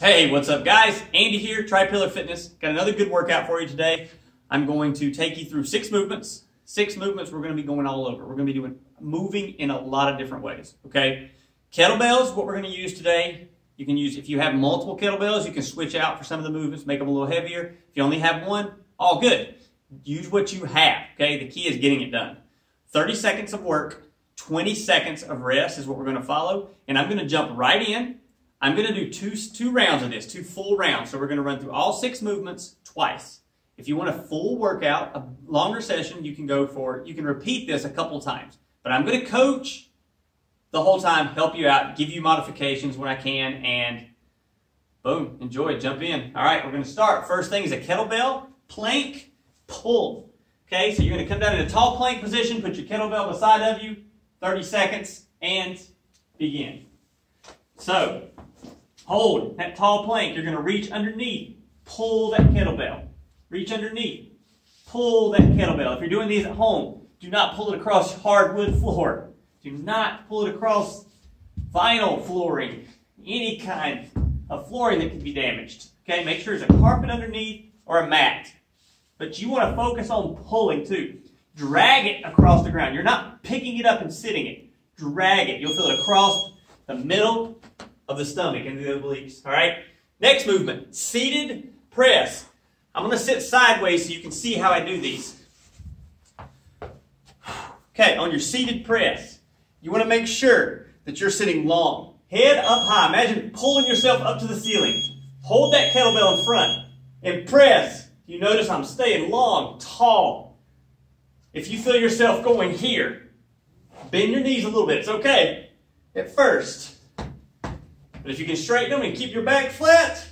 Hey, what's up guys? Andy here, Tri-Pillar Fitness. Got another good workout for you today. I'm going to take you through six movements. Six movements we're going to be going all over. We're going to be doing moving in a lot of different ways, okay? Kettlebells, what we're going to use today. You can use, if you have multiple kettlebells, you can switch out for some of the movements, make them a little heavier. If you only have one, all good. Use what you have, okay? The key is getting it done. 30 seconds of work, 20 seconds of rest is what we're going to follow. And I'm going to jump right in. I'm going to do two, two rounds of this, two full rounds. So we're going to run through all six movements twice. If you want a full workout, a longer session, you can go for, you can repeat this a couple times. But I'm going to coach the whole time, help you out, give you modifications when I can, and boom, enjoy, jump in. All right, we're going to start. First thing is a kettlebell, plank, pull. Okay, so you're going to come down in a tall plank position, put your kettlebell beside of you, 30 seconds, and begin. So, hold that tall plank. You're going to reach underneath, pull that kettlebell. Reach underneath, pull that kettlebell. If you're doing these at home, do not pull it across hardwood floor. Do not pull it across vinyl flooring, any kind of flooring that can be damaged. Okay, make sure there's a carpet underneath or a mat. But you want to focus on pulling too. Drag it across the ground. You're not picking it up and sitting it. Drag it. You'll feel it across the middle of the stomach and the obliques. All right? Next movement, seated press. I'm going to sit sideways so you can see how I do these. Okay, on your seated press, you want to make sure that you're sitting long. Head up high. Imagine pulling yourself up to the ceiling. Hold that kettlebell in front and press. You notice I'm staying long, tall. If you feel yourself going here, bend your knees a little bit. It's okay at first. But if you can straighten them and keep your back flat,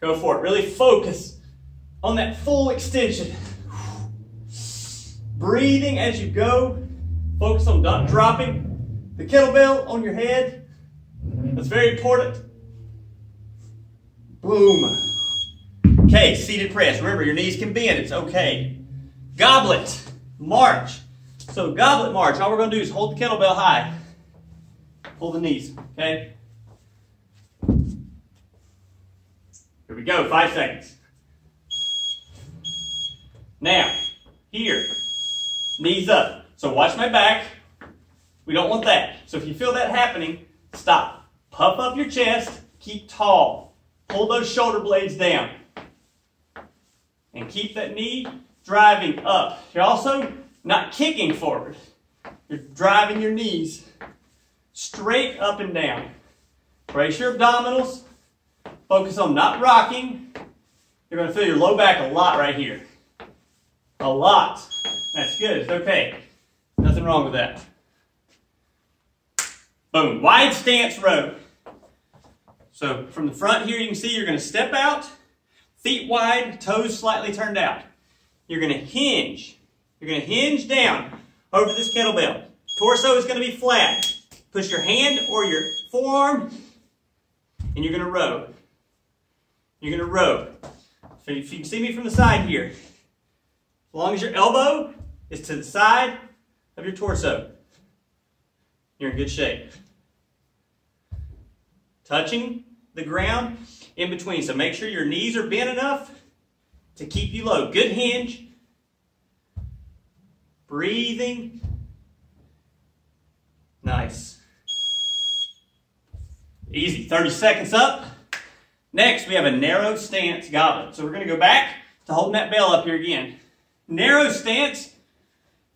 go for it. Really focus on that full extension. Breathing as you go. Focus on not dropping the kettlebell on your head. That's very important. Boom. Okay, seated press. Remember, your knees can bend. It's okay. Goblet march. So goblet march, all we're going to do is hold the kettlebell high. Pull the knees, okay? Here we go, five seconds. Now, here, knees up. So watch my back. We don't want that. So if you feel that happening, stop. Puff up your chest, keep tall. Pull those shoulder blades down. And keep that knee driving up. You're also not kicking forward. You're driving your knees straight up and down. Brace your abdominals. Focus on not rocking. You're going to feel your low back a lot right here. A lot. That's good. It's okay. Nothing wrong with that. Boom. Wide stance row. So from the front here, you can see you're going to step out, feet wide, toes slightly turned out. You're going to hinge. You're going to hinge down over this kettlebell. Torso is going to be flat. Push your hand or your forearm, and you're going to row. You're going to row. So if you can see me from the side here, as long as your elbow is to the side of your torso, you're in good shape. Touching the ground in between. So make sure your knees are bent enough to keep you low. Good hinge. Breathing. Nice. Easy. 30 seconds up. Next, we have a narrow stance goblet. So we're going to go back to holding that bell up here again. Narrow stance,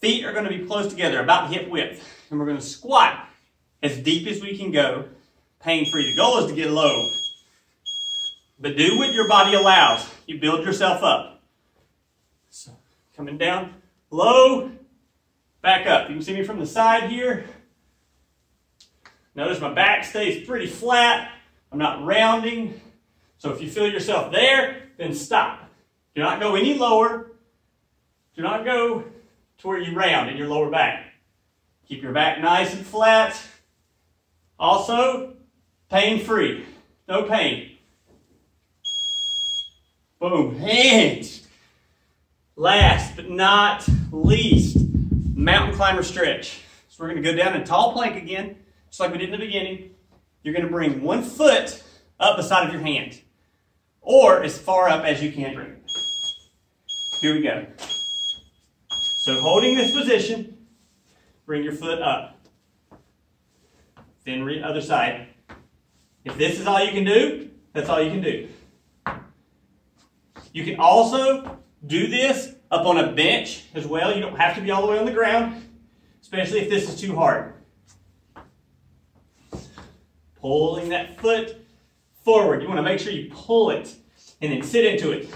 feet are going to be close together, about hip width. And we're going to squat as deep as we can go, pain-free. The goal is to get low. But do what your body allows. You build yourself up. So, coming down low, back up. You can see me from the side here. Notice my back stays pretty flat. I'm not rounding. So if you feel yourself there, then stop. Do not go any lower. Do not go to where you round in your lower back. Keep your back nice and flat. Also, pain-free. No pain. Boom. Hands. Last but not least, mountain climber stretch. So we're going to go down in tall plank again, just like we did in the beginning. You're going to bring one foot up the side of your hand, or as far up as you can bring it. Here we go. So holding this position, bring your foot up. Then re other side. If this is all you can do, that's all you can do. You can also do this up on a bench as well. You don't have to be all the way on the ground, especially if this is too hard. Pulling that foot forward. You want to make sure you pull it and then sit into it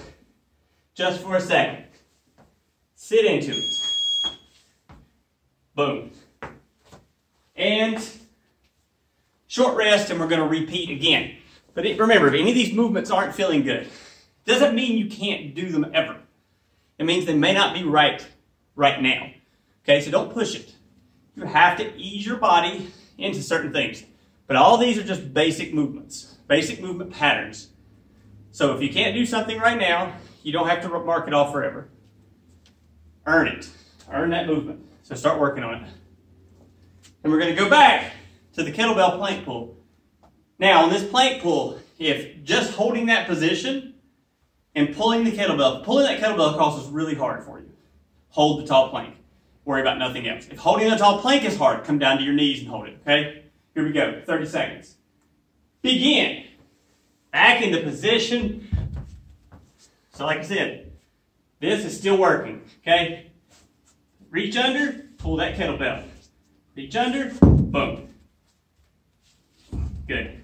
just for a second. Sit into it. Boom. And short rest, and we're going to repeat again. But remember, if any of these movements aren't feeling good, doesn't mean you can't do them ever. It means they may not be right right now. Okay, so don't push it. You have to ease your body into certain things. But all these are just basic movements, basic movement patterns. So if you can't do something right now, you don't have to mark it off forever. Earn it. Earn that movement. So start working on it. And we're going to go back to the kettlebell plank pull. Now, on this plank pull, if just holding that position and pulling the kettlebell, pulling that kettlebell across is really hard for you. Hold the tall plank. Worry about nothing else. If holding the tall plank is hard, come down to your knees and hold it, okay? Here we go, 30 seconds. Begin. Back into position. So like I said, this is still working, okay? Reach under, pull that kettlebell. Reach under, boom. Good.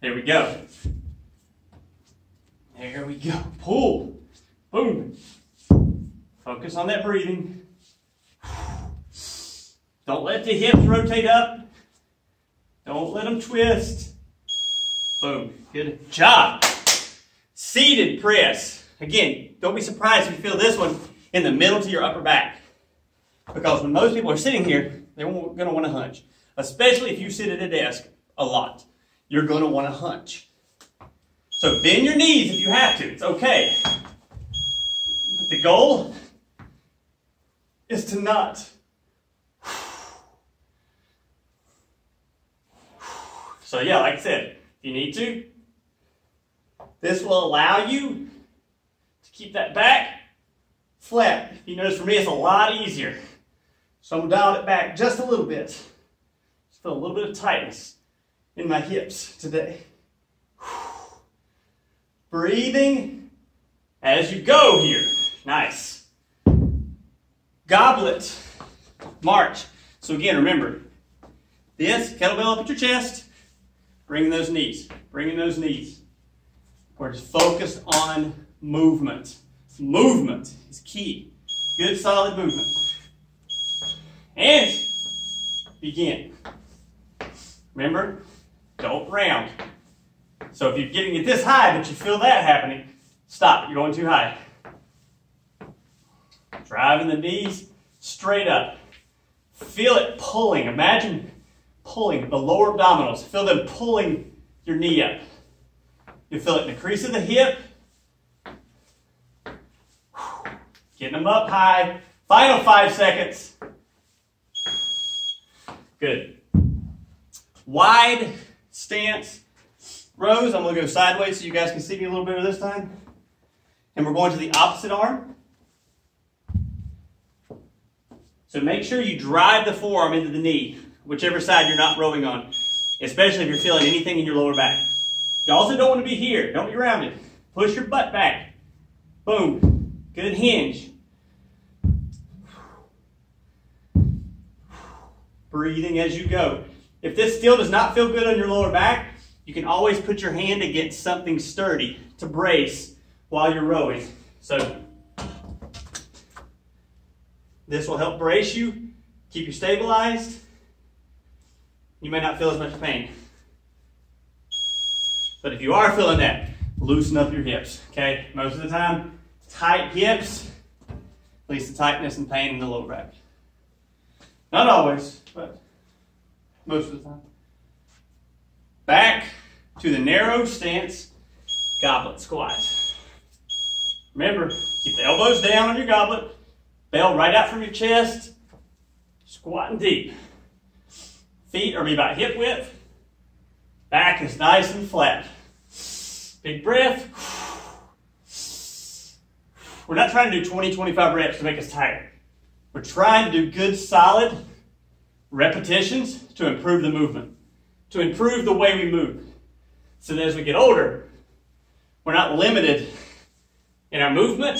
There we go. There we go. Pull. Boom. Focus on that breathing. Don't let the hips rotate up. Don't let them twist. Boom. Good job. Seated press. Again, don't be surprised if you feel this one in the middle to your upper back. Because when most people are sitting here, they're going to want to hunch. Especially if you sit at a desk a lot. You're going to want to hunch. So bend your knees if you have to. It's okay. But the goal is to not So yeah, like I said, you need to, this will allow you to keep that back flat. If You notice for me, it's a lot easier. So I'm dialing it back just a little bit. Just feel a little bit of tightness in my hips today. Breathing as you go here. Nice. Goblet march. So again, remember, this kettlebell up at your chest, Bringing those knees. Bringing those knees. We're just focused on movement. Movement is key. Good solid movement. And begin. Remember, don't round. So if you're getting it this high, but you feel that happening, stop. You're going too high. Driving the knees straight up. Feel it pulling. Imagine pulling the lower abdominals. Feel them pulling your knee up. You feel it in the crease of the hip. Getting them up high. Final five seconds. Good. Wide stance rows. I'm going to go sideways so you guys can see me a little better this time. And we're going to the opposite arm. So make sure you drive the forearm into the knee whichever side you're not rowing on, especially if you're feeling anything in your lower back. You also don't want to be here. Don't be rounded. Push your butt back. Boom. Good hinge. Breathing as you go. If this still does not feel good on your lower back, you can always put your hand against something sturdy to brace while you're rowing. So this will help brace you, keep you stabilized, you may not feel as much pain. But if you are feeling that, loosen up your hips, okay? Most of the time, tight hips leads to tightness and pain in the lower back. Not always, but most of the time. Back to the narrow stance goblet squat. Remember, keep the elbows down on your goblet, bell right out from your chest, squatting deep. Feet are about hip width. Back is nice and flat. Big breath. We're not trying to do 20, 25 reps to make us tired. We're trying to do good, solid repetitions to improve the movement, to improve the way we move. So that as we get older, we're not limited in our movement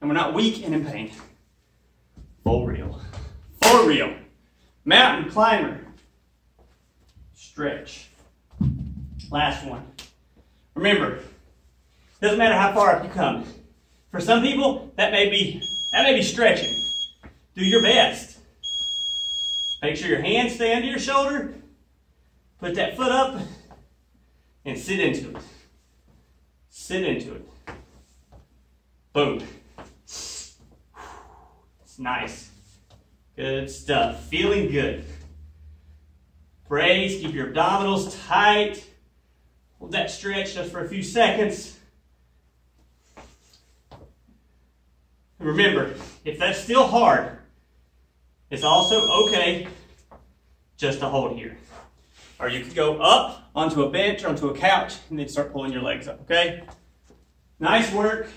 and we're not weak and in pain. Full real. For real. Mountain climber. Stretch. Last one. Remember, doesn't matter how far up you come. For some people, that may be that may be stretching. Do your best. Make sure your hands stay under your shoulder. Put that foot up and sit into it. Sit into it. Boom. It's nice. Good stuff. Feeling good. Brace, keep your abdominals tight. Hold that stretch just for a few seconds. Remember, if that's still hard, it's also okay just to hold here. Or you could go up onto a bench or onto a couch and then start pulling your legs up, okay? Nice work.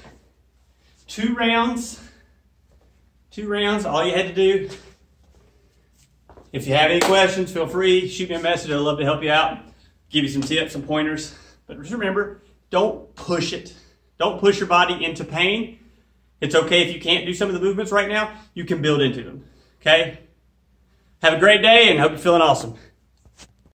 Two rounds. Two rounds, all you had to do. If you have any questions, feel free, shoot me a message. I'd love to help you out, give you some tips, some pointers. But just remember, don't push it. Don't push your body into pain. It's okay if you can't do some of the movements right now. You can build into them. Okay? Have a great day and hope you're feeling awesome.